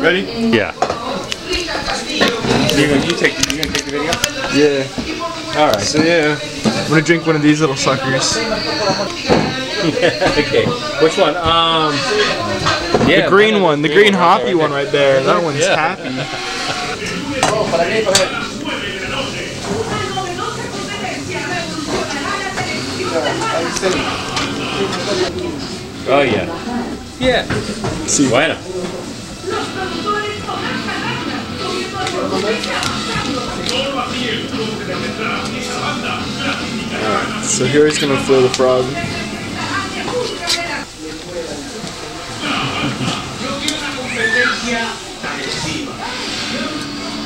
Ready? Yeah. You gonna you take you gonna take the video? Yeah. All right. So yeah, I'm gonna drink one of these little suckers. okay. Which one? Um. Yeah. The green one, the green right hoppy there. one right there. That one's Yeah. happy. Oh yeah. Yeah. Sí. Bueno. So here he's gonna throw the frog.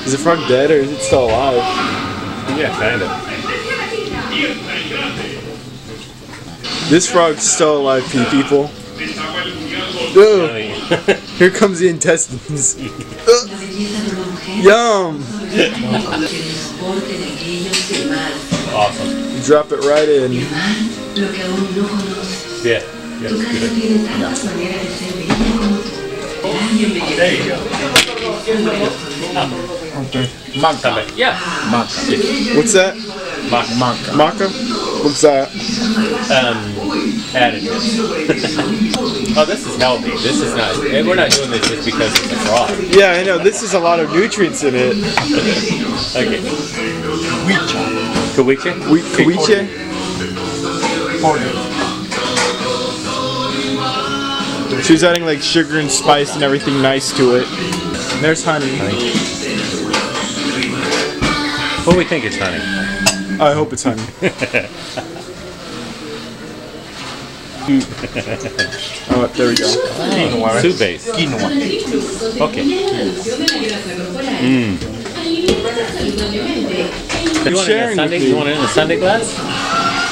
Is the frog dead or is it still alive? Yeah, kind of. This frog's still alive, pe- people. Ugh, here comes the intestines. Ugh, yum! Awesome. Drop it right in. Lo que aún no conoces. Yeah. Yeah. Good. tiene tantas maneras de ser bella como tú. Bienvenido. There you go. Manca. Yeah. Manca. What's that? Maca. Manca. What's that? Um, additive. oh, this is healthy. This is not. And we're not doing this just because it's a frog. Yeah, I know. This is a lot of nutrients in it. Okay. Kawicha. We, Kawiche? She's adding like sugar and spice and everything nice to it. And there's honey. What do we think it's honey? I hope it's honey. oh, there we go. Soup base. Quinoa. Okay. Mm. You want it in a sundae? You want it in a sundae glass?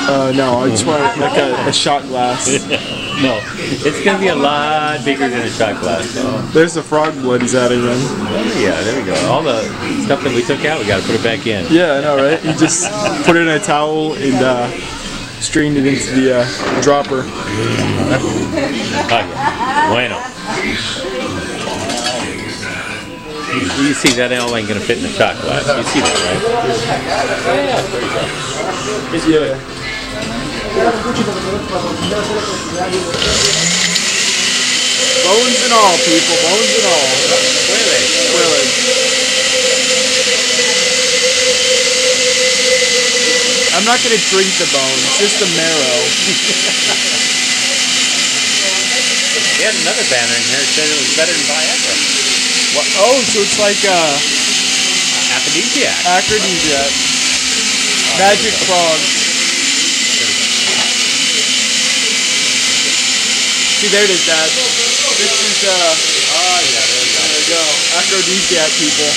Uh, no, I just want like a, a shot glass. no, it's gonna be a lot bigger than a shot glass. So. There's the frog blood he's adding in. Oh, yeah, there we go. All the stuff that we took out, we gotta put it back in. Yeah, I know, right? You just put it in a towel and uh, strained it into the uh, dropper. Okay. Bueno. You, you see that all ain't gonna fit in the shot glass. You see that, right? Yeah. Bones and all, people. Bones and all. Really. I'm not gonna drink the bones, just the marrow. He had another banner in here that said it was better than Viagra. What? Oh, so it's like uh, Aphrodisiac. aphrodisiac. Magic frogs. See, there it is, Dad. This is uh, Oh yeah, there we go. there we go. Aphrodisiac people.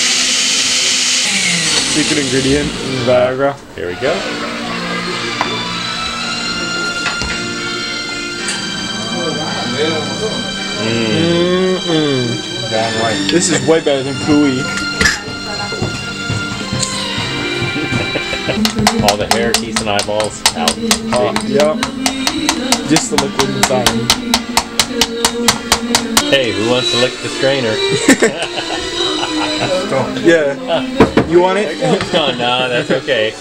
Secret ingredient in Viagra. Here we go. Mm-mm. Damn right. This is way better than cuy. All the hair, teeth, and eyeballs out. Uh, yep. Just the liquid inside. Hey, who wants to lick the strainer? Yeah. You want it? oh, no, that's okay.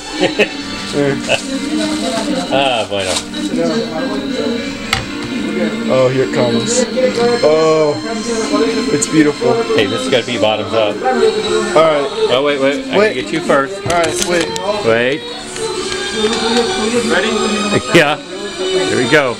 ah, bueno. Oh, here it comes. Oh, it's beautiful. Hey, this has got to be bottoms up. All right, Oh, wait, wait. I Wait. gotta get you first. all right. Wait. Wait. Ready? Yeah. Here we go.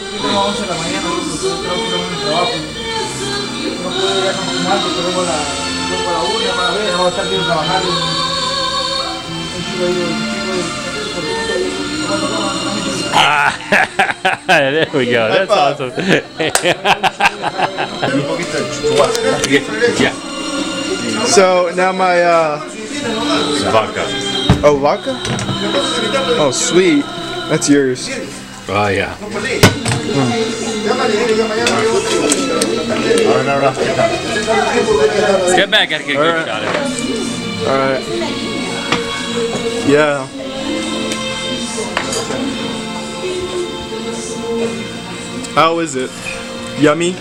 Ah, there we go. That's awesome. Un poquito de chocolate. yeah. So now my uh Vodka. oh vodka. Oh sweet, that's yours. Oh, yeah. Ahora no las quitas. Step back. Gotta get a good Alright. shot of it. All right. Yeah. How is it? Yummy.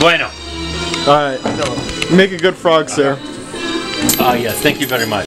Bueno. Alright. Make a good frog, sir. Ah, yes. Thank you very much.